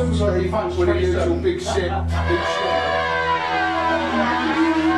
He punch with a usual big shit, big shit.